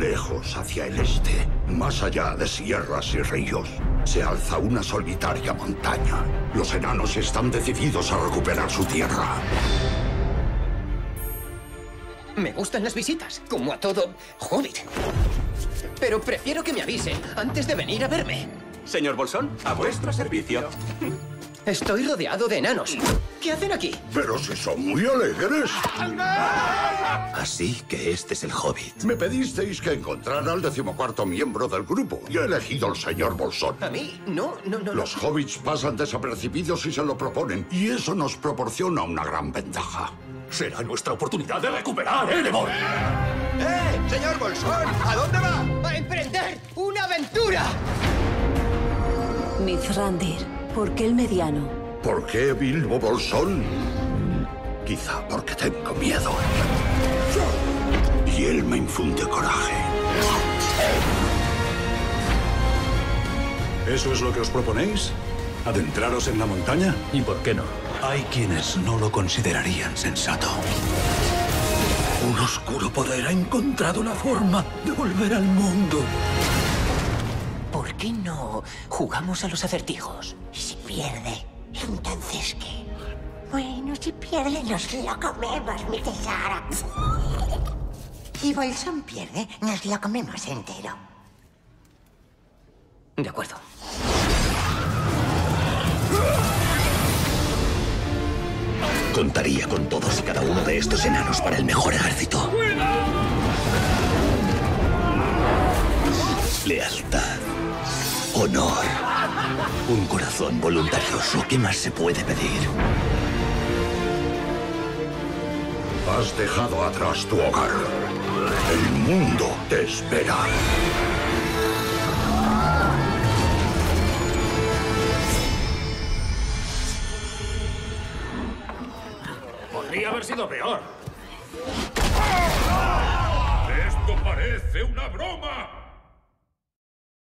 Lejos hacia el este, más allá de sierras y ríos, se alza una solitaria montaña. Los enanos están decididos a recuperar su tierra. Me gustan las visitas, como a todo hobbit. Pero prefiero que me avisen antes de venir a verme. Señor Bolsón, a vuestro servicio. Estoy rodeado de enanos. ¿Qué hacen aquí? Pero si son muy alegres. Así que este es el Hobbit. Me pedisteis que encontrara al decimocuarto miembro del grupo y he elegido al señor Bolsón. A mí, no, no, no. no. Los hobbits pasan desapercibidos si se lo proponen y eso nos proporciona una gran ventaja. Será nuestra oportunidad de recuperar Erebor. ¡Eh, señor Bolsón! ¿A dónde va? ¡A emprender una aventura! Mithrandir, ¿por qué el mediano? ¿Por qué Bilbo Bolsón? Quizá porque tengo miedo. Y él me infunde coraje. ¿Eso es lo que os proponéis? ¿Adentraros en la montaña? ¿Y por qué no? Hay quienes no lo considerarían sensato. Un oscuro poder ha encontrado la forma de volver al mundo. ¿Por qué no jugamos a los acertijos? ¿Y si pierde? ¿Entonces qué? Bueno, si pierde, nos lo comemos, mi tesoro. Si Bolsón pierde, nos lo comemos entero. De acuerdo. Contaría con todos y cada uno de estos enanos para el mejor ejército. Lealtad. Honor. Un corazón voluntarioso. ¿Qué más se puede pedir? Has dejado atrás tu hogar. El mundo te espera. Podría haber sido peor. ¡Esto parece una broma!